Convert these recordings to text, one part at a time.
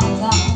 manga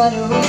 varou